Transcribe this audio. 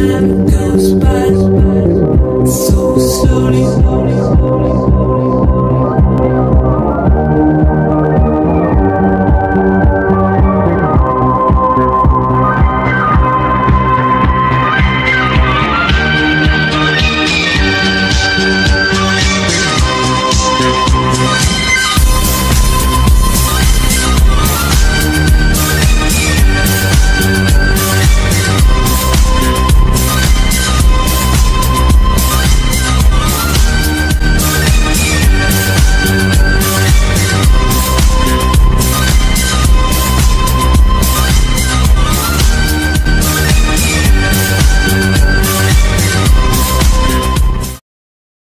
time goes by.